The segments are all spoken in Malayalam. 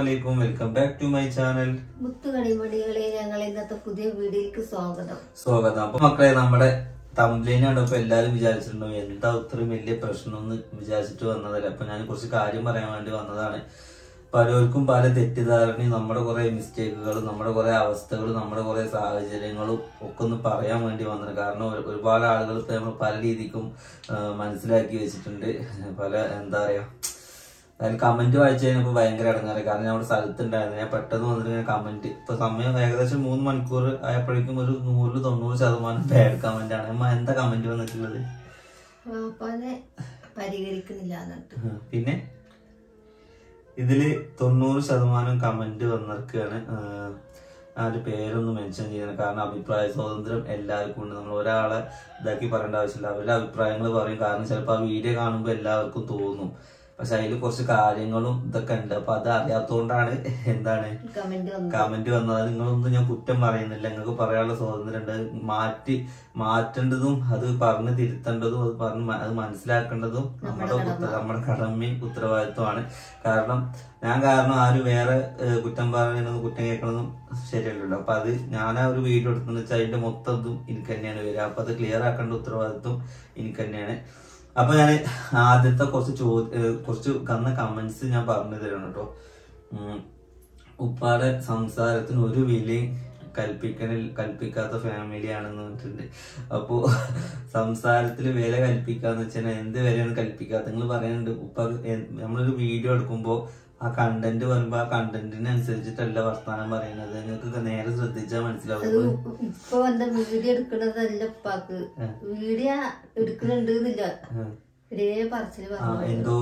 അലൈക്കും welcome back to my channel മുത്തുകണിമണികളെ ഞങ്ങൾ ഇന്നത്തെ പുതിയ വീഡിയോയിലേക്ക് സ്വാഗതം. സ്വാഗതം. അപ്പൊ മക്കളെ നമ്മുടെ തമ്പ്ലൈനാണ് ഇപ്പൊ എല്ലാരും വിചാരിച്ചിട്ടുണ്ടാവും എന്താ ഇത്രയും വലിയ പ്രശ്നമൊന്നും വിചാരിച്ചിട്ട് വന്നതല്ല? അപ്പൊ ഞാൻ കുറച്ച് കാര്യം പറയാൻ വേണ്ടി വന്നതാണ്. പലർക്കും പല തെറ്റിദ്ധാരണയും നമ്മുടെ കുറെ മിസ്റ്റേക്കുകളും നമ്മുടെ കുറെ അവസ്ഥകളും നമ്മുടെ കുറെ സാഹചര്യങ്ങളും ഒക്കെ ഒന്ന് പറയാൻ വേണ്ടി വന്നത് കാരണം ഒരുപാട് ആളുകൾ ഇപ്പൊ നമ്മൾ പല രീതിക്കും മനസ്സിലാക്കി വെച്ചിട്ടുണ്ട്. പല എന്താ പറയാ അതിൽ കമന്റ് വായിച്ചു കഴിഞ്ഞപ്പോ ഭയങ്കര ഇടങ്ങാറ്. കാരണം ഞാൻ അവിടെ സ്ഥലത്തുണ്ടായിരുന്നു. ഞാൻ പെട്ടെന്ന് വന്നിട്ട് ഞാൻ കമന്റ് ഇപ്പൊ സമയം ഏകദേശം മൂന്ന് മണിക്കൂർ ആയപ്പോഴേക്കും ഒരു നൂറിൽ തൊണ്ണൂറ് ശതമാനം ബാഡ് കമന്റ് ആണ്. എന്താ കമന്റ് വന്നിട്ടുള്ളത്? പിന്നെ? ഇതിൽ തൊണ്ണൂറ് ശതമാനം കമന്റ് വന്നിരിക്കുകയാണ്. അതിന്റെ പേരൊന്നും മെൻഷൻ ചെയ്യുന്നത് കാരണം അഭിപ്രായ സ്വാതന്ത്ര്യം എല്ലാവർക്കും ഉണ്ട്. നമ്മൾ ഒരാളെ ഇതാക്കി പറയേണ്ട ആവശ്യമില്ല. അവരുടെ അഭിപ്രായങ്ങൾ പറയും. കാരണം ചിലപ്പോൾ ആ വീഡിയോ കാണുമ്പോൾ എല്ലാവർക്കും തോന്നും. പക്ഷെ അതിൽ കുറച്ച് കാര്യങ്ങളും ഇതൊക്കെ ഉണ്ട്. അപ്പൊ അത് അറിയാത്തോണ്ടാണ് എന്താണ് കമന്റ് വന്നു കമന്റ് വന്നത്. നിങ്ങളൊന്നും ഞാൻ കുറ്റം പറയുന്നില്ല. നിങ്ങൾക്ക് പറയാനുള്ള സ്വാതന്ത്ര്യം ഉണ്ട് മാറ്റി മാറ്റേണ്ടതും അത് പറഞ്ഞ് തിരുത്തേണ്ടതും അത് പറഞ്ഞ് അത് മനസ്സിലാക്കേണ്ടതും നമ്മുടെ നമ്മുടെ കടമയും ഉത്തരവാദിത്വമാണ്. കാരണം ഞാൻ കാരണം ആരും വേറെ കുറ്റം പറയണതും കുറ്റം കേൾക്കണതും ശരിയല്ലല്ലോ. അപ്പൊ അത് ഞാൻ ആ ഒരു വീഡിയോ എടുത്തെന്ന് വെച്ചാൽ അതിന്റെ മൊത്തം ഇതും എനിക്ക് തന്നെയാണ് വരിക. അപ്പൊ അത് ക്ലിയർ ആക്കേണ്ട ഉത്തരവാദിത്വം എനിക്ക് തന്നെയാണ്. അപ്പൊ ഞാൻ ആദ്യത്തെ കുറച്ച് കുറച്ച് കന്ന കമന്റ്സ് ഞാൻ പറഞ്ഞു തരണം കേട്ടോ. ഉപ്പാടെ സംസാരത്തിന് ഒരു വിലയും കൽപ്പിക്കണിൽ കൽപ്പിക്കാത്ത ഫാമിലിയാണെന്ന് പറഞ്ഞിട്ടുണ്ട് അപ്പോ സംസാരത്തിൽ വില കൽപ്പിക്കാന്ന് വെച്ചാൽ എന്ത് വിലയാണ് കൽപ്പിക്കാത്ത നിങ്ങൾ പറയുന്നുണ്ട് ഉപ്പ നമ്മളൊരു വീഡിയോ എടുക്കുമ്പോ ആ കണ്ടന്റ് പറയുമ്പോ ആ കണ്ടന്റിനനുസരിച്ചിട്ടല്ല വർത്താനം പറയുന്നത്? നിങ്ങൾക്ക് നേരെ ശ്രദ്ധിച്ചാ മനസ്സിലാവും ഇപ്പൊ എന്താ വീഡിയോ എടുക്കണതല്ല ഉപ്പാക്ക്. വീഡിയോ എടുക്കണുണ്ട് എന്തോ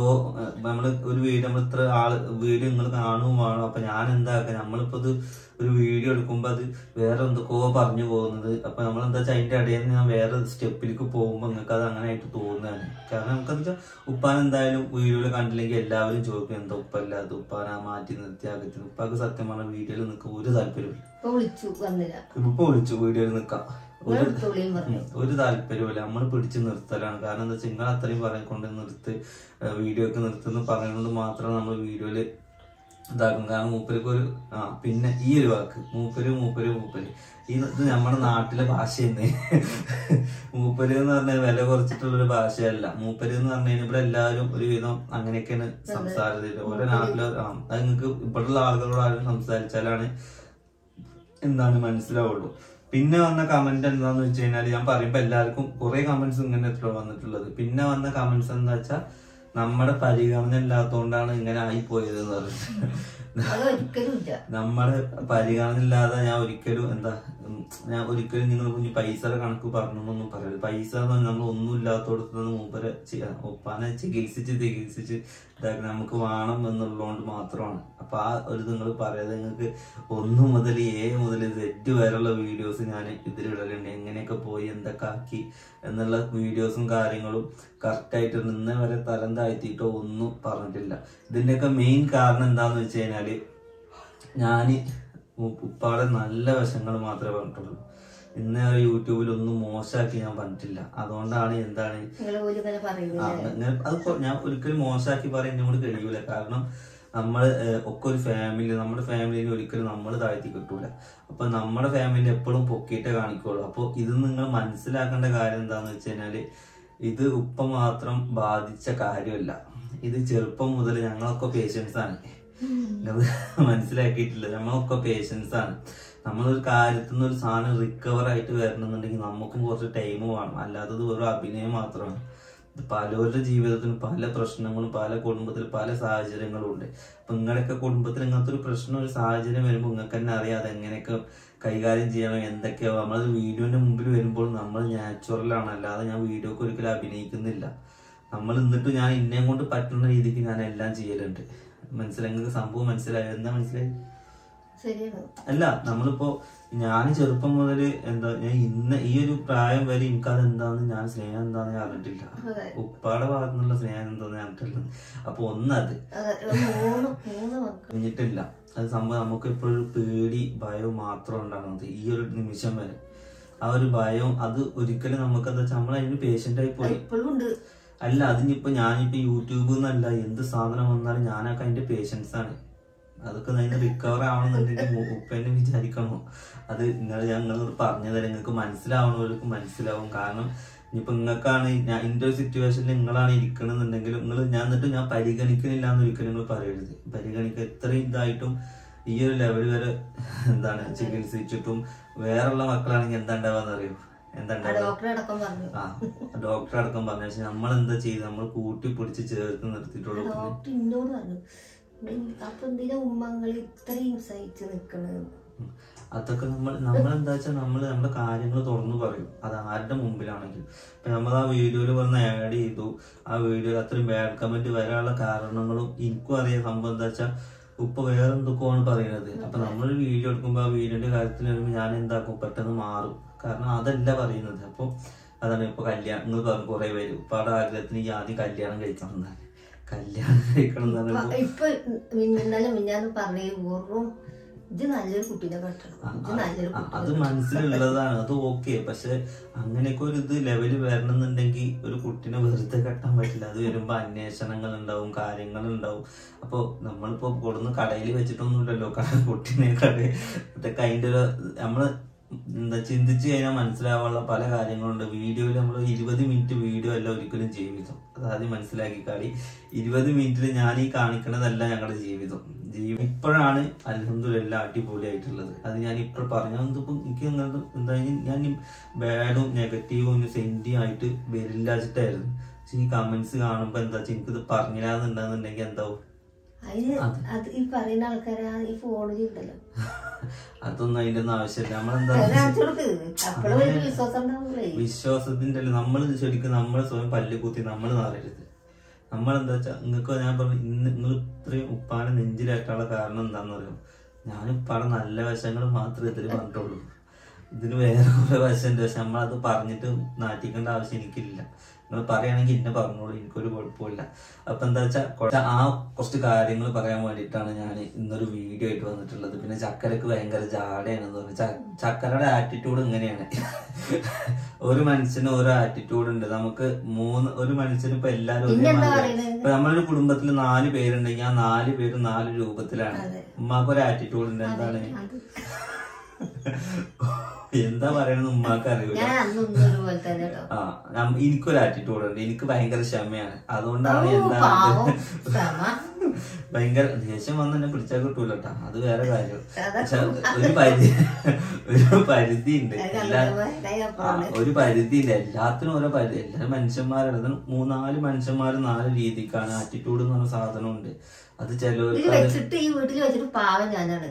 നമ്മൾ ഒരു വീട് നമ്മൾ ഇത്ര ആൾ വീട് നിങ്ങൾ കാണുകയും വേണം. അപ്പൊ ഞാൻ എന്താക്കുക നമ്മളിപ്പോ ഇത് ഒരു വീഡിയോ എടുക്കുമ്പോ അത് വേറെ എന്തൊക്കെയോ പറഞ്ഞു പോകുന്നത്. അപ്പൊ നമ്മൾ എന്താ വെച്ചാൽ അതിന്റെ ഇടയിൽ നിന്ന് ഞാൻ വേറെ സ്റ്റെപ്പിലേക്ക് പോകുമ്പോ നിങ്ങൾക്ക് അത് അങ്ങനെ ആയിട്ട് തോന്നുകയാണ്. കാരണം നമുക്കെന്ന് വെച്ചാൽ ഉപ്പാൻ എന്തായാലും വീഡിയോയിൽ കണ്ടില്ലെങ്കിൽ എല്ലാവരും ചോദിക്കും എന്താ ഉപ്പല്ലാത്ത അല്ലാതെ ഉപ്പാന മാറ്റി നിർത്തി അകത്തിന് ഉപ്പാക്ക് സത്യം പറഞ്ഞ വീഡിയോയിൽ നിൽക്കുക ഒരു താല്പര്യമില്ല. ഇപ്പൊ വിളിച്ചു വന്നില്ല. ഇപ്പൊ വിളിച്ചു വീഡിയോയിൽ നിൽക്കാം ഒരു. ഒരു താല്പര്യമില്ല നമ്മൾ പിടിച്ച് നിർത്തലാണ്. കാരണം എന്താ വെച്ചാൽ നിങ്ങൾ അത്രയും പറയിക്കൊണ്ട് നിർത്ത് വീഡിയോ ഒക്കെ നിർത്തുന്നു പറയുന്നത് മാത്രം നമ്മൾ വീഡിയോയിൽ ഇതാക്കും. കാരണം മൂപ്പരിക്ക് ഒരു ആ പിന്നെ ഈ ഒരു വാക്ക്. മൂപ്പര് മൂപ്പര് മൂപ്പര്. ഈ ഇത് നമ്മുടെ നാട്ടിലെ ഭാഷയെന്ന് മൂപ്പര് എന്ന് പറഞ്ഞാൽ വില കുറച്ചിട്ടുള്ള ഒരു ഭാഷയല്ല. മൂപ്പര് എന്ന് പറഞ്ഞു കഴിഞ്ഞാൽ ഇവിടെ എല്ലാവരും ഒരുവിധം അങ്ങനെയൊക്കെയാണ് സംസാരിച്ചത് ഓരോ നാട്ടിലെ ആ അത് നിങ്ങൾക്ക് ഇവിടെയുള്ള ആളുകളോട് ആരും സംസാരിച്ചാലാണ് എന്താണ് മനസ്സിലാവുള്ളൂ. പിന്നെ വന്ന കമന്റ് എന്താന്ന് വെച്ച് കഴിഞ്ഞാൽ ഞാൻ പറയുമ്പോ എല്ലാവർക്കും കുറെ കമന്റ്സ് ഇങ്ങനെ വന്നിട്ടുള്ളത്. പിന്നെ വന്ന കമന്റ്സ് എന്താ വെച്ചാ നമ്മുടെ പരിഗണന ഇല്ലാത്തോണ്ടാണ് ഇങ്ങനെ ആയി പോയത് എന്ന് പറയുന്നത്. നമ്മുടെ പരിഗണന ഇല്ലാതെ ഞാൻ ഒരിക്കലും എന്താ ഞാൻ ഒരിക്കലും നിങ്ങൾ കുഞ്ഞു പൈസയുടെ കണക്ക് പറഞ്ഞൊന്നും പറയരുത്. പൈസ എന്ന് പറഞ്ഞാൽ നമ്മൾ ഒന്നും ഇല്ലാത്തോടത്ത് മൂപ്പരെ ഉപ്പാനെ ചികിത്സിച്ച് ചികിത്സിച്ച് ഇതാക്കി നമുക്ക് വേണം എന്നുള്ളതുകൊണ്ട് മാത്രമാണ്. അപ്പൊ ആ ഒരു നിങ്ങൾ പറയാതെ നിങ്ങൾക്ക് ഒന്ന് മുതൽ എ മുതൽ സെറ്റ് വരെയുള്ള വീഡിയോസ് ഞാൻ ഇതിലിടലുണ്ട് എങ്ങനെയൊക്കെ പോയി എന്തൊക്കെ ആക്കി എന്നുള്ള വീഡിയോസും കാര്യങ്ങളും കറക്റ്റായിട്ട് ഇന്നേ വരെ തരം താഴ്ത്തിയിട്ടോ ഒന്നും പറഞ്ഞിട്ടില്ല. ഇതിന്റെയൊക്കെ മെയിൻ കാരണം എന്താന്ന് വെച്ച് കഴിഞ്ഞാൽ ഞാൻ ഉ- ഉപ്പാടെ നല്ല വശങ്ങൾ മാത്രമേ പറഞ്ഞിട്ടുള്ളൂ. ഇന്ന് യൂട്യൂബിൽ ഒന്നും മോശമാക്കി ഞാൻ പറഞ്ഞിട്ടില്ല. അതുകൊണ്ടാണ് എന്താണ് അത് ഞാൻ ഒരിക്കലും മോശമാക്കി പറയാൻ എന്നെ കൊണ്ട് കഴിയൂല. കാരണം നമ്മൾ ഒക്കെ ഒരു ഫാമിലി നമ്മുടെ ഫാമിലിനെ ഒരിക്കലും നമ്മൾ താഴ്ത്തി കിട്ടൂല. അപ്പൊ നമ്മുടെ ഫാമിലി എപ്പോഴും പൊക്കിയിട്ടേ കാണിക്കുള്ളൂ. അപ്പൊ ഇത് നിങ്ങൾ മനസ്സിലാക്കേണ്ട കാര്യം എന്താന്ന് വെച്ച് കഴിഞ്ഞാൽ ഇത് ഉപ്പ മാത്രം ബാധിച്ച കാര്യമല്ല. ഇത് ചെറുപ്പം മുതൽ ഞങ്ങളൊക്കെ പേഷ്യൻസ് ആണ്. മനസ്സിലാക്കിയിട്ടില്ല നമ്മളൊക്കെ പേഷ്യൻസ് ആണ്. നമ്മളൊരു കാര്യത്തിൽ നിന്ന് ഒരു സാധനം റിക്കവർ ആയിട്ട് വരണമെന്നുണ്ടെങ്കിൽ നമുക്കും കുറച്ച് ടൈം വേണം. അല്ലാതെ ഇത് വെറും അഭിനയം മാത്രമാണ്. പലവരുടെ ജീവിതത്തിന് പല പ്രശ്നങ്ങളും പല കുടുംബത്തിൽ പല സാഹചര്യങ്ങളും ഉണ്ട്. അപ്പൊ നിങ്ങളുടെയൊക്കെ കുടുംബത്തിൽ ഇങ്ങനത്തെ ഒരു പ്രശ്നം ഒരു സാഹചര്യം വരുമ്പോൾ നിങ്ങൾക്ക് തന്നെ അറിയാം അത് എങ്ങനെയൊക്കെ കൈകാര്യം ചെയ്യണം എന്തൊക്കെയോ. നമ്മൾ വീഡിയോന്റെ മുമ്പിൽ വരുമ്പോൾ നമ്മൾ നാച്ചുറലാണ് അല്ലാതെ ഞാൻ വീഡിയോക്ക് ഒരിക്കലും അഭിനയിക്കുന്നില്ല. നമ്മൾ എന്നിട്ട് ഞാൻ ഇന്നേം കൊണ്ട് പറ്റുന്ന രീതിക്ക് ഞാൻ എല്ലാം ചെയ്യലുണ്ട്. മനസ്സിലായി? സംഭവം മനസ്സിലായോ? എന്താ മനസ്സിലായി? അല്ല നമ്മളിപ്പോ ഞാൻ ചെറുപ്പം മുതൽ എന്താ ഞാൻ ഇന്ന് ഈ ഒരു പ്രായം വരെ എനിക്കത് എന്താന്ന് ഞാൻ സ്നേഹം എന്താന്ന് ഞാൻ അറിഞ്ഞിട്ടില്ല. ഉപ്പാടെ ഭാഗത്തുനിന്നുള്ള സ്നേഹം എന്താന്ന് ഞാൻ അറിഞ്ഞിട്ടില്ല. അപ്പൊ ഒന്നത് കഴിഞ്ഞിട്ടില്ല അത് സംഭവം നമുക്ക് എപ്പോഴും പേടി ഭയവും മാത്രം ഉണ്ടാകുന്നത് ഈ ഒരു നിമിഷം വരെ. ആ ഒരു ഭയവും അത് ഒരിക്കലും നമുക്ക് എന്താ വെച്ചാൽ നമ്മളതിന് പേഷ്യന്റ് ആയി പോയി. അല്ല അതിനിപ്പോ ഞാനിപ്പോ യൂട്യൂബ് എന്നല്ല എന്ത് സാധനം വന്നാലും ഞാനൊക്കെ അതിന്റെ പേഷ്യൻസ് ആണ്. അതൊക്കെ അതിന് റിക്കവർ ആവണമെന്നുണ്ടെങ്കിൽ ഉപ്പേനെ വിചാരിക്കണോ? അത് നിങ്ങൾ ഞങ്ങൾ പറഞ്ഞു തരാം നിങ്ങൾക്ക് മനസ്സിലാവണവർക്ക് മനസ്സിലാവും. കാരണം ഇനിയിപ്പോ നിങ്ങൾക്കാണ് ഞാൻ എന്റെ ഒരു സിറ്റുവേഷനിൽ നിങ്ങളാണ് ഇരിക്കണമെന്നുണ്ടെങ്കിൽ നിങ്ങൾ ഞാൻ എന്നിട്ട് ഞാൻ പരിഗണിക്കുന്നില്ല എന്ന് ഒരിക്കലും നിങ്ങൾ പറയരുത്. പരിഗണിക്കുക എത്ര ഇതായിട്ടും ഈ ഒരു ലെവൽ വരെ എന്താണ് ചികിത്സിച്ചിട്ടും വേറെയുള്ള മക്കളാണെങ്കിൽ എന്താ ഉണ്ടാവാന്ന് അറിയോ എന്താ ആ ഡോക്ടർ അടക്കം പറഞ്ഞു. പക്ഷെ നമ്മൾ എന്താ ചെയ്ത്? നമ്മൾ കൂട്ടി പിടിച്ച് ചേർത്ത് നിർത്തിയിട്ടുള്ളൂ. ഡോക്ടർ എന്നോട് പറഞ്ഞു അപ്പൊ എന്തിനാ ഉമ്മങ്ങൾ ഇത്രയും സഹിച്ച് നിക്കണത്? ഉം. അതൊക്കെ നമ്മൾ നമ്മൾ എന്താ വെച്ചാൽ നമ്മൾ നമ്മുടെ കാര്യങ്ങൾ തുറന്നു പറയും. അത് ആരുടെ മുമ്പിലാണെങ്കിലും. ഇപ്പൊ നമ്മൾ ആ വീഡിയോയിൽ വന്ന് ആഡ് ചെയ്തു. ആ വീഡിയോയിൽ അത്രയും ബാഡ് കമന്റ് വരാനുള്ള കാരണങ്ങളും എനിക്കും അറിയാം. സംഭവം എന്താ വെച്ചാൽ ഉപ്പ വേറെ എന്തൊക്കെയാണ് പറയുന്നത്? അപ്പൊ നമ്മൾ വീഡിയോ എടുക്കുമ്പോൾ ആ വീഡിയോന്റെ കാര്യത്തിൽ വരുമ്പോൾ ഞാൻ എന്താക്കും? പെട്ടെന്ന് മാറും. കാരണം അതല്ല പറയുന്നത്. അപ്പോൾ അതാണ് ഇപ്പൊ കല്യാണം. പറഞ്ഞു കുറെ പേര്. ഉപ്പാടെ ആഗ്രഹത്തിന് ഈ ആദ്യം കല്യാണം കഴിക്കണം എന്നാണ്. കല്യാണം കഴിക്കണം എന്നാണ്. ഇപ്പൊ- ഇന്നലെ മിഞ്ഞാന്ന് പറഞ്ഞു ഇത് നല്ലൊരു കുട്ടീനെ കെട്ടണം. അത് കുട്ടീനെ മനസ്സിലുള്ളതാണ്. അത് ഓക്കെ. പക്ഷെ അങ്ങനെയൊക്കെ ഒരു ഇത് ലെവൽ വരണമെന്നുണ്ടെങ്കിൽ ഒരു കുട്ടീനെ വെറുതെ കെട്ടാൻ പറ്റില്ല. അത് വരുമ്പോ അന്വേഷണങ്ങൾ ഉണ്ടാവും കാര്യങ്ങൾ ഉണ്ടാവും അപ്പൊ നമ്മളിപ്പോ കൊടുന്ന് കടയിൽ വെച്ചിട്ടൊന്നുമില്ലല്ലോ. ക- കുട്ടീനെ കടയിൽ ഇതൊക്കെ അതിന്റെ ഒരു നമ്മൾ എന്താ ചിന്തിച്ച് കഴിഞ്ഞാൽ മനസ്സിലാവാനുള്ള പല കാര്യങ്ങളുണ്ട്. വീഡിയോയിൽ നമ്മൾ ഇരുപത് മിനിറ്റ് വീഡിയോ അല്ല ഒരിക്കലും ജീവിതം. അതാദ്യം മനസ്സിലാക്കി കളി. ഇരുപത് മിനിറ്റിൽ ഞാൻ ഈ കാണിക്കണതല്ല ഞങ്ങളുടെ ജീവിതം. ജീവി ഇപ്പോഴാണ് അലഹദില്ല അടിപൊളിയായിട്ടുള്ളത്. അത് ഞാൻ ഇപ്പോൾ പറഞ്ഞു ഇപ്പം എനിക്ക് അങ്ങനത്തെ എന്തായാലും ഞാൻ ബാഡും നെഗറ്റീവും സെന്റി ആയിട്ട് വരില്ലാച്ചിട്ടായിരുന്നു പക്ഷെ ഈ കമന്റ്സ് കാണുമ്പോൾ എന്താ വെച്ചാൽ എനിക്കിത് പറഞ്ഞില്ലാന്നുണ്ടെന്നുണ്ടെങ്കിൽ എന്താവും അത്. ഈ പറയുന്ന ആൾക്കാരാ ഈ ഫോണിൽ ഉണ്ടല്ലോ അതൊന്നും അതിന്റെ ഒന്നും ആവശ്യമില്ല. നമ്മളെന്താ വിശ്വാസത്തിന്റെ അല്ല നമ്മൾ ശരിക്കും നമ്മൾ സ്വയം പല്ല് കുത്തി നമ്മൾ മാറരുത് നമ്മൾ എന്താ വെച്ചാൽ നിങ്ങൾക്ക് ഞാൻ പറഞ്ഞു ഇന്ന് നിങ്ങൾ ഇത്രയും ഉപ്പാനെ നെഞ്ചിലേക്കാനുള്ള കാരണം എന്താണെന്ന് അറിയാം ഞാൻ ഉപ്പാടെ നല്ല വശങ്ങൾ മാത്രമേ ഇതിൽ പറഞ്ഞിട്ടുള്ളൂ. ഇതിന് വേറെ കുറെ വശമുണ്ട് പക്ഷെ നമ്മളത് പറഞ്ഞിട്ട് നാറ്റിക്കേണ്ട ആവശ്യം എനിക്കില്ല. നിങ്ങൾ പറയുകയാണെങ്കിൽ എന്നെ പറഞ്ഞോളൂ എനിക്കൊരു കുഴപ്പമില്ല അപ്പൊ എന്താ വെച്ചാൽ ആ കുറച്ച് കാര്യങ്ങൾ പറയാൻ വേണ്ടിയിട്ടാണ് ഞാൻ ഇന്നൊരു വീഡിയോ ആയിട്ട് വന്നിട്ടുള്ളത്. പിന്നെ ചക്കരക്ക് ഭയങ്കര ജാടയാണെന്ന് പറഞ്ഞു. ച- ചക്കരയുടെ ആറ്റിറ്റ്യൂഡ് ഇങ്ങനെയാണ്. ഒരു മനുഷ്യന് ഓരോ ആറ്റിറ്റ്യൂഡ് ഉണ്ട്. നമുക്ക് മൂന്ന് ഒരു മനുഷ്യന് ഇപ്പൊ പറയുന്നത്? ഇപ്പൊ നമ്മളൊരു കുടുംബത്തിൽ നാല് പേരുണ്ടെങ്കിൽ ആ നാല് പേരും നാല് രൂപത്തിലാണ്. ഉമ്മാക്കൊരു ആറ്റിറ്റ്യൂഡ് ഉണ്ട്. എന്താണ്? എന്താ പറയണെന്ന് ഉമ്മാക്ക് അറിയില്ല എനിക്കൊരു ആറ്റിറ്റ്യൂഡ് ഉണ്ട്. എനിക്ക് ഭയങ്കര ക്ഷമയാണ്. അതുകൊണ്ടാണ് എന്താ എന്താണ് ഭയങ്കര ദേഷ്യം വന്ന് എന്നെ പിടിച്ചാൽ കിട്ടൂല കേട്ടോ അത് വേറെ കാര്യം. ഒരു പരിധി ഒരു പരിധി ഉണ്ട് എല്ലാ. ഒരു പരിധി ഇല്ല എല്ലാത്തിനും ഓരോ പരിധി. എല്ലാ മനുഷ്യന്മാരും മൂന്നാൽ മനുഷ്യന്മാർ നാല് രീതിക്കാണ് ആറ്റിറ്റ്യൂഡ് എന്ന് പറഞ്ഞ സാധനം ഉണ്ട് അത് ചിലവർക്ക് വെച്ചിട്ട് ഈ വീട്ടിൽ വെച്ചിട്ട് പാവം ഞാനാണ്.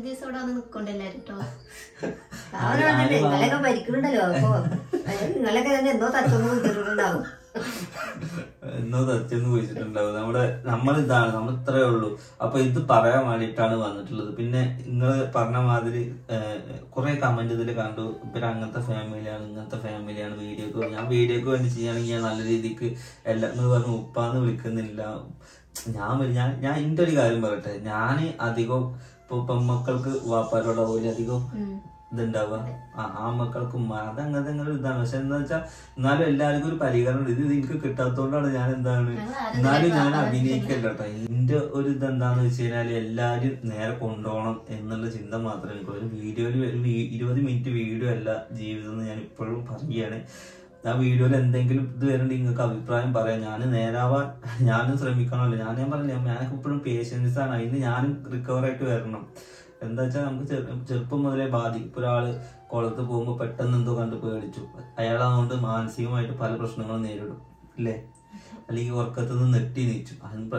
ഒരു ദിവസം ഇവിടെ വന്ന് നിൽക്കണ്ട എല്ലാരും കേട്ടോ പാവനാണ് നിങ്ങളെയൊക്കെ ഭരിക്കുന്നുണ്ടല്ലോ അപ്പൊ നിങ്ങളൊക്കെ എന്തോ തച്ചൊന്നും വിട്ടിട്ടുണ്ടാവും. എന്നോ തച്ചെന്ന് ചോദിച്ചിട്ടുണ്ടാവും നമ്മുടെ നമ്മൾ ഇതാണ് നമ്മൾ ഇത്രേ ഉള്ളൂ. അപ്പൊ ഇത് പറയാൻ വേണ്ടിയിട്ടാണ് വന്നിട്ടുള്ളത്. പിന്നെ നിങ്ങൾ പറഞ്ഞ മാതിരി കുറെ കമന്റ് ഇതിൽ കണ്ടു. ഇവർ അങ്ങനത്തെ ഫാമിലിയാണ് ഇങ്ങനത്തെ ഫാമിലിയാണ് വീഡിയോക്ക് ഞാൻ വീഡിയോക്ക് വേണ്ടി ചെയ്യുകയാണെങ്കിൽ ഞാൻ നല്ല രീതിക്ക് എല്ലാം നിങ്ങൾ പറഞ്ഞു ഉപ്പാന്ന് വിളിക്കുന്നില്ല. ഞാൻ ഞാൻ ഞാൻ എന്റെ ഒരു കാര്യം പറയട്ടെ. ഞാൻ അധികം ഇപ്പൊ പെൺമക്കൾക്ക് വാപ്പാരോടോ അധികം ഇതുണ്ടാവുക. ആ ആ മക്കൾക്ക് അത് അങ്ങനത്തെ അങ്ങനെ ഇതാണ്. പക്ഷെ എന്താ വെച്ചാൽ എന്നാലും എല്ലാവർക്കും ഒരു പരിഹാരം ഇത് എനിക്ക് കിട്ടാത്തതുകൊണ്ടാണ് ഞാൻ എന്താണ് എന്നാലും ഞാൻ അഭിനയിക്കല്ല കേട്ടോ എന്റെ ഒരു ഇത് എന്താന്ന് വെച്ച് കഴിഞ്ഞാൽ എല്ലാരും നേരെ കൊണ്ടുപോകണം എന്നുള്ള ചിന്ത മാത്രമേ എനിക്കുള്ളൂ. ഒരു വീഡിയോയിൽ ഇരുപത് മിനിറ്റ് വീഡിയോ അല്ല ജീവിതം എന്ന് ഞാൻ ഇപ്പോഴും പറയുകയാണ്. ആ വീഡിയോയിൽ എന്തെങ്കിലും ഇത് വരണ്ട നിങ്ങൾക്ക് അഭിപ്രായം പറയാം. ഞാൻ നേരാവാൻ ഞാനും ശ്രമിക്കണമല്ലോ. ഞാൻ ഞാൻ പറഞ്ഞില്ല ഞാനൊക്കെ ഇപ്പോഴും പേഷ്യൻസ് ആണ്. അതിന് ഞാനും റിക്കവർ ആയിട്ട് വരണം. എന്താ വെച്ചാൽ നമുക്ക് ചെറുപ്പം മുതലേ ബാധി. ഇപ്പൊ ഒരാൾ കുളത്ത് പോകുമ്പോൾ പെട്ടെന്ന് എന്തോ കണ്ട് പേടിച്ചു അയാൾ അതുകൊണ്ട് മാനസികമായിട്ട് പല പ്രശ്നങ്ങളും നേരിടും. ഇല്ലേ? അല്ലെങ്കിൽ ഉറക്കത്തു നിന്ന് നെട്ടി നീച്ചു.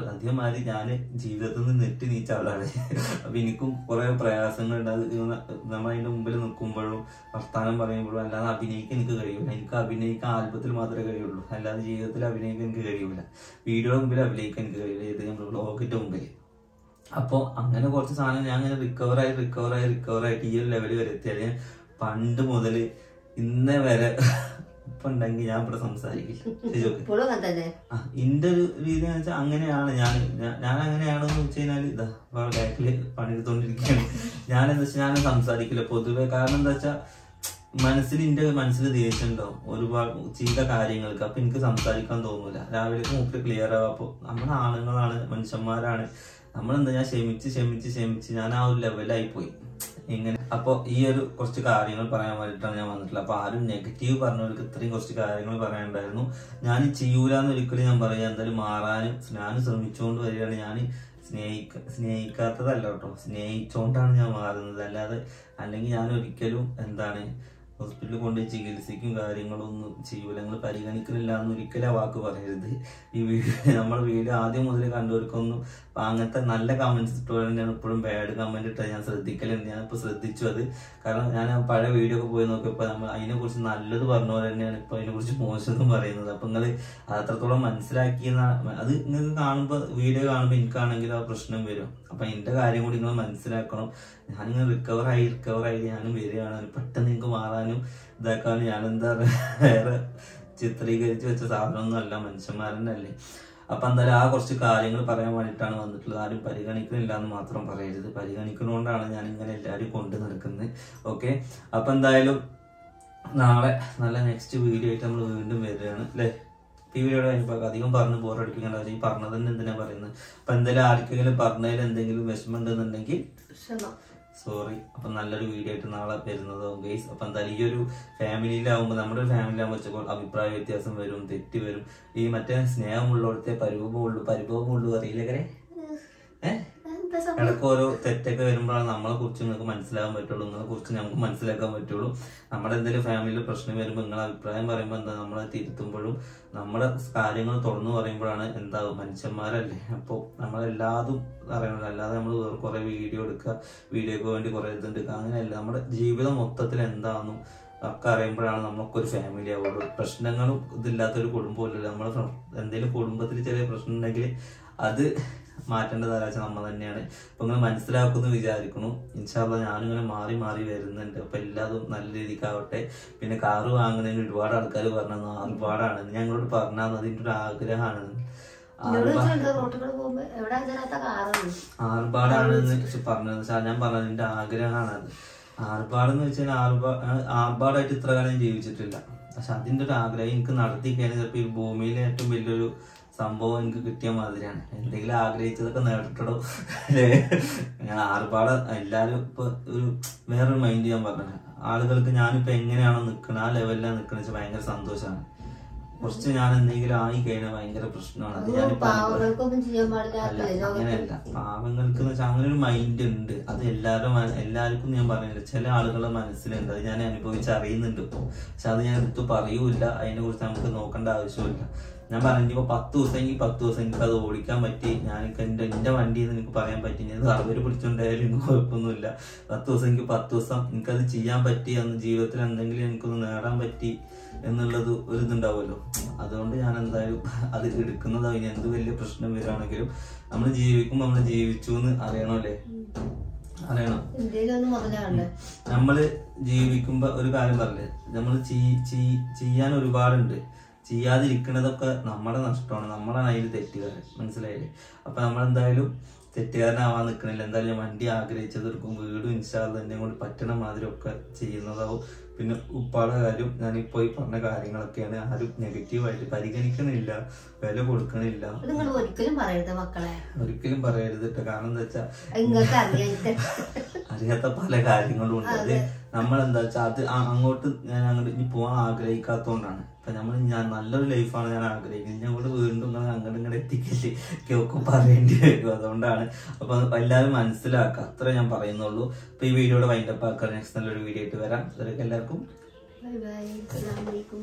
അധികം ആര് ഞാൻ ജീവിതത്തിൽ നിന്ന് നെട്ടി നീച്ച ആളാണ്. അപ്പൊ എനിക്കും കുറെ പ്രയാസങ്ങൾ ഉണ്ടാകും നമ്മൾ അതിന്റെ മുമ്പിൽ നിൽക്കുമ്പോഴും വർത്താനം പറയുമ്പോഴും അല്ലാതെ അഭിനയിക്കാൻ എനിക്ക് കഴിയൂല. എനിക്ക് അഭിനയിക്കാൻ ആൽബത്തിൽ മാത്രമേ കഴിയുള്ളൂ. അല്ലാതെ ജീവിതത്തിൽ അഭിനയിക്കാൻ എനിക്ക് കഴിയൂല. വീഡിയോയുടെ മുമ്പിൽ അഭിനയിക്കാൻ എനിക്ക് കഴിയില്ല ഇത് നമ്മൾ ബ്ലോഗിന്റെ മുമ്പിൽ അപ്പോൾ അങ്ങനെ കുറച്ച് സാധനം ഞാൻ അങ്ങനെ റിക്കവറായി റിക്കവറായി റിക്കവറായിട്ട് ഈ ഒരു ലെവൽ വരെ എത്തിയാൽ പണ്ട് മുതൽ ഇന്നേ വരെ ഇപ്പൊ ഉണ്ടെങ്കിൽ ഞാൻ ഇവിടെ സംസാരിക്കില്ല എന്റെ ഒരു രീതി എന്ന് വെച്ചാൽ അങ്ങനെയാണ്. ഞാൻ ഞാൻ- ഞാൻ അങ്ങനെയാണെന്ന് വെച്ച് കഴിഞ്ഞാൽ ഇതാ ബാക്കിൽ പണിയെടുത്തോണ്ടിരിക്കുകയാണ് ഞാൻ എന്താ വെച്ചാൽ ഞാൻ സംസാരിക്കില്ല പൊതുവെ. കാരണം എന്താ വെച്ചാൽ മനസ്സിൽ എന്റെ മനസ്സിൽ ദേഷ്യം ഉണ്ടാവും ഒരുപാട് ചെയ്ത കാര്യങ്ങൾക്ക്. അപ്പൊ എനിക്ക് സംസാരിക്കാൻ തോന്നൂല. രാവിലെ മൂപ്പര് ക്ലിയർ ആവും. അപ്പൊ നമ്മുടെ ആണുങ്ങളാണ് മനുഷ്യന്മാരാണ്. നമ്മളെന്താ ഞാൻ ക്ഷമിച്ച് ക്ഷമിച്ച് ക്ഷമിച്ച് ഞാൻ ആ ഒരു ലെവലായി പോയി. ഇങ്ങനെ അപ്പോൾ ഈ ഒരു കുറച്ച് കാര്യങ്ങൾ പറയാൻ വേണ്ടിയിട്ടാണ് ഞാൻ വന്നിട്ടുള്ളത്. അപ്പോൾ ആരും നെഗറ്റീവ് പറഞ്ഞവർക്ക് ഇത്രയും കുറച്ച് കാര്യങ്ങൾ പറയാനുണ്ടായിരുന്നു. ഞാൻ ചെയ്യൂലെന്ന് ഒരിക്കലും ഞാൻ പറയാം. എന്തായാലും മാറാനും ഞാൻ ശ്രമിച്ചുകൊണ്ട് വരികയാണ്. ഞാൻ സ്നേഹിക്ക സ്നേഹിക്കാത്തതല്ല കേട്ടോ. സ്നേഹിച്ചോണ്ടാണ് ഞാൻ മാറുന്നത്. അല്ലാതെ അല്ലെങ്കിൽ ഞാൻ ഒരിക്കലും എന്താണ് ഹോസ്പിറ്റലിൽ കൊണ്ട് ചികിത്സിക്കും കാര്യങ്ങളൊന്നും ചെയ്യൂല. നിങ്ങൾ പരിഗണിക്കുന്നില്ല എന്ന് ഒരിക്കലും ആ വാക്ക് പറയരുത്. ഈ വീഡിയോ നമ്മൾ വീഡിയോ ആദ്യം മുതൽ കണ്ടവർക്കൊന്നും അങ്ങനത്തെ നല്ല കമന്റ്സ് ഇട്ടുകൊണ്ട് ഞാൻ ഇപ്പോഴും ബാഡ് കമന്റ് ഇട്ടാൽ ഞാൻ ശ്രദ്ധിക്കലുണ്ട്. ഇപ്പൊ ശ്രദ്ധിച്ചു അത്. കാരണം ഞാൻ പഴയ വീഡിയോ ഒക്കെ പോയി നോക്കിയപ്പോൾ നമ്മൾ അതിനെക്കുറിച്ച് നല്ലത് പറഞ്ഞ പോലെ തന്നെയാണ് ഇപ്പൊ അതിനെക്കുറിച്ച് കുറിച്ച് മോശമെന്നും പറയുന്നത്. അപ്പൊ നിങ്ങൾ അത്രത്തോളം മനസ്സിലാക്കിയെന്ന അത് നിങ്ങൾക്ക് കാണുമ്പോൾ വീഡിയോ കാണുമ്പോൾ എനിക്കാണെങ്കിൽ ആ പ്രശ്നം വരും. അപ്പൊ എന്റെ കാര്യം കൂടി നിങ്ങൾ മനസ്സിലാക്കണം. ഞാനിങ്ങനെ റിക്കവർ ആയി ഞാനും വരികയാണ്. പെട്ടെന്ന് നിങ്ങൾക്ക് മാറാനും ഇതാക്കാനും ഞാനെന്താ വേറെ ചിത്രീകരിച്ച് വെച്ച സാധനമൊന്നും അല്ല മനുഷ്യന്മാരന്റെ അല്ലേ അപ്പൊ എന്തായാലും ആ കുറച്ച് കാര്യങ്ങൾ പറയാൻ വേണ്ടിയിട്ടാണ് വന്നിട്ടുള്ളത്. ആരും പരിഗണിക്കുന്നില്ല എന്ന് മാത്രം പറയരുത്. പരിഗണിക്കുന്നതുകൊണ്ടാണ് ഞാൻ ഇങ്ങനെ എല്ലാവരും കൊണ്ടു നടക്കുന്നത്. ഓക്കെ? അപ്പൊ എന്തായാലും നാളെ നല്ല നെക്സ്റ്റ് വീഡിയോ ആയിട്ട് നമ്മൾ വീണ്ടും വരികയാണ് അല്ലേ? വീഡിയോയുടെ കഴിഞ്ഞപ്പോൾ അധികം പറഞ്ഞ് ബോറടിപ്പിക്കേണ്ട ഈ പറഞ്ഞത് തന്നെ എന്തിനാ പറയുന്നത്? അപ്പൊ എന്തായാലും ആർക്കെങ്കിലും പറഞ്ഞതിൽ എന്തെങ്കിലും വിഷമം. ഉണ്ടെന്നുണ്ടെങ്കിൽ സോറി അപ്പൊ നല്ലൊരു വീഡിയോ ആയിട്ട് നാളെ വരുന്നത് ഗൈസ് അപ്പൊ എന്തായാലും ഈ ഒരു ഫാമിലിയിലാവുമ്പോൾ നമ്മുടെ ഒരു ഫാമിലിയാകുമ്പോൾ വെച്ചപ്പോൾ അഭിപ്രായ വ്യത്യാസം വരും തെറ്റ് വരും. ഈ മറ്റേ സ്നേഹമുള്ളവിടുത്തെ പരിഭവമുള്ളൂ പരിഭവമുള്ളൂ അറിയില്ലേ ഇടയ്ക്ക് ഓരോ തെറ്റൊക്കെ വരുമ്പോഴാണ് നമ്മളെ കുറിച്ച് നിങ്ങൾക്ക് മനസ്സിലാക്കാൻ പറ്റുള്ളൂ. നിങ്ങളെ കുറിച്ച് നമുക്ക് മനസ്സിലാക്കാൻ പറ്റുള്ളൂ. നമ്മുടെ എന്തെങ്കിലും ഫാമിലിയിൽ പ്രശ്നം വരുമ്പോൾ നിങ്ങളെ അഭിപ്രായം പറയുമ്പോൾ എന്താ? നമ്മളെ തിരുത്തുമ്പോഴും നമ്മുടെ കാര്യങ്ങൾ തുറന്നു പറയുമ്പോഴാണ് എന്താ മനുഷ്യന്മാരല്ലേ? അപ്പോൾ നമ്മളെല്ലാതും അറിയണല്ലോ. അല്ലാതെ നമ്മൾ കുറെ വീഡിയോ എടുക്കുക വീഡിയോക്ക് വേണ്ടി കുറെ ഇതെടുക്കുക അങ്ങനെയല്ല. നമ്മുടെ ജീവിതം മൊത്തത്തിൽ എന്താണെന്നും ഒക്കെ അറിയുമ്പോഴാണ് നമ്മളൊക്കെ ഒരു ഫാമിലി ആവുള്ളൂ. പ്രശ്നങ്ങളും ഇതില്ലാത്തൊരു കുടുംബമല്ലല്ലോ നമ്മളെ എന്തെങ്കിലും കുടുംബത്തിൽ ചെറിയ പ്രശ്നം ഉണ്ടെങ്കിൽ അത് മാറ്റേണ്ടത് ആരാച്ച നമ്മൾ തന്നെയാണ്. അപ്പൊ നിങ്ങൾ മനസ്സിലാക്കുമെന്ന് വിചാരിക്കുന്നു. ഇൻഷാല്ല ഞാനിങ്ങനെ മാറി മാറി വരുന്നുണ്ട്. അപ്പൊ എല്ലാതും നല്ല രീതിക്കാവട്ടെ. പിന്നെ കാറ് വാങ്ങുന്നതിന് ഒരുപാട് ആൾക്കാർ പറഞ്ഞു ആർപാടാണ് ഞങ്ങളോട് പറഞ്ഞാൽ അതിന്റെ ഒരു ആഗ്രഹമാണ്. ആർഭാടാണെന്ന് പറഞ്ഞത്. സാർ ഞാൻ പറഞ്ഞത് എന്റെ ആഗ്രഹമാണ് അത്. ആർഭാടെന്ന് വെച്ചാൽ ആർഭാ ആർഭാടായിട്ട് ഇത്ര കാലം ജീവിച്ചിട്ടില്ല. പക്ഷെ അതിന്റെ ഒരു ആഗ്രഹം എനിക്ക് നടത്തി കഴിഞ്ഞാൽ ചിലപ്പോൾ ഈ ഭൂമിയിലെ ഏറ്റവും വലിയൊരു സംഭവം എനിക്ക് കിട്ടിയ മാതിരിയാണ്. എന്തെങ്കിലും ആഗ്രഹിച്ചതൊക്കെ നേടിട്ടോ അല്ലേ? ഞാൻ ആർഭാട എല്ലാരും ഇപ്പൊ ഒരു വേറൊരു മൈൻഡ് ഞാൻ പറഞ്ഞത് ആളുകൾക്ക് ഞാനിപ്പോ എങ്ങനെയാണോ നിൽക്കണ ആ ലെവലിലാണ് വെച്ചാൽ ഭയങ്കര സന്തോഷമാണ് കുറച്ച് ഞാൻ എന്തെങ്കിലും ആയി കഴിഞ്ഞാൽ ഭയങ്കര പ്രശ്നമാണ്. അത് ഞാനിപ്പോ അങ്ങനെയല്ല. പാവങ്ങൾക്ക് എന്ന് വെച്ചാൽ അങ്ങനെ ഒരു മൈൻഡ് ഉണ്ട്. അത് എല്ലാവരും എല്ലാവർക്കും ഞാൻ പറയുന്നില്ല ചില ആളുകളുടെ മനസ്സിലുണ്ട്. അത് ഞാൻ അനുഭവിച്ച് അറിയുന്നുണ്ട് ഇപ്പൊ. പക്ഷെ അത് ഞാൻ എടുത്ത് പറയൂല അതിനെ കുറിച്ച് നമുക്ക് നോക്കേണ്ട ആവശ്യമില്ല ഞാൻ പറഞ്ഞു ഇപ്പൊ പത്ത് ദിവസമെങ്കിൽ പത്ത് ദിവസം എനിക്ക് അത് ഓടിക്കാൻ പറ്റി. ഞാൻ എന്റെ എന്റെ വണ്ടി എനിക്ക് പറയാൻ പറ്റി. ഞാൻ സർവർ പിടിച്ചോണ്ടായാലും എനിക്ക് കുഴപ്പമൊന്നുമില്ല. പത്ത് ദിവസം എനിക്ക് പത്ത് ദിവസം എനിക്കത് ചെയ്യാൻ പറ്റി. അന്ന് ജീവിതത്തിൽ എന്തെങ്കിലും എനിക്കൊന്ന് നേടാൻ പറ്റി എന്നുള്ളത് ഒരു ഇതുണ്ടാവുമല്ലോ. അതുകൊണ്ട് ഞാൻ എന്തായാലും അത് എടുക്കുന്നത് അതിന് എന്ത് വലിയ പ്രശ്നം വരികയാണെങ്കിലും നമ്മൾ ജീവിക്കുമ്പോൾ നമ്മൾ ജീവിച്ചു എന്ന് അറിയണമല്ലേ അറിയണം. നമ്മൾ ജീവിക്കുമ്പോ ഒരു കാര്യം പറഞ്ഞേ. നമ്മൾ ചെയ്യാൻ ഒരുപാടുണ്ട്. ചെയ്യാതിരിക്കുന്നതൊക്കെ നമ്മുടെ നഷ്ടമാണ്. നമ്മളാണ് അതിൽ തെറ്റുകാരൻ മനസ്സിലായില്ലേ? അപ്പൊ നമ്മളെന്തായാലും തെറ്റുകാരനാവാൻ നിൽക്കണില്ല എന്തായാലും വണ്ടി ആഗ്രഹിച്ചത് എടുക്കും. വീടും ഇൻഷാല്ല എന്നെ കൊണ്ട് പറ്റണ മാതിരി ഒക്കെ ചെയ്യുന്നതാവും. പിന്നെ ഉപ്പാടെ കാര്യം ഞാനിപ്പോ ഈ പറഞ്ഞ കാര്യങ്ങളൊക്കെയാണ് ആരും നെഗറ്റീവായിട്ട് പരിഗണിക്കണില്ല. വില കൊടുക്കണില്ല. ഒരിക്കലും പറയരുത് മക്കളെ. ഒരിക്കലും പറയരുത് കേട്ടോ കാരണം എന്താ വെച്ചാൽ അറിയാത്ത പല കാര്യങ്ങളും ഉണ്ട്. അത്. നമ്മൾ എന്താ വെച്ചാൽ അത് അങ്ങോട്ട് ഞാൻ അങ്ങോട്ട് ഇനി പോകാൻ ആഗ്രഹിക്കാത്തതുകൊണ്ടാണ് അപ്പൊ നമ്മൾ ഞാൻ നല്ലൊരു ലൈഫാണ് ഞാൻ ആഗ്രഹിക്കുന്നത്. ഞാൻ ഇവിടെ വീണ്ടും നിങ്ങൾ അങ്ങോട്ട് ഇങ്ങോട്ട് എത്തിക്കില്ലേ? കേൾക്കും പറയേണ്ടി വരും. അതുകൊണ്ടാണ്. അപ്പൊ എല്ലാവരും മനസ്സിലാക്കുക. അത്ര ഞാൻ പറയുന്നുള്ളൂ. അപ്പൊ ഈ വീഡിയോയുടെ വൈൻഡപ്പ് ആക്കാൻ നെക്സ്റ്റ് നല്ലൊരു വീഡിയോ ആയിട്ട് വരാം. അതൊക്കെ എല്ലാവർക്കും ബൈ ബൈ അസ്സലാമു അലൈക്കും.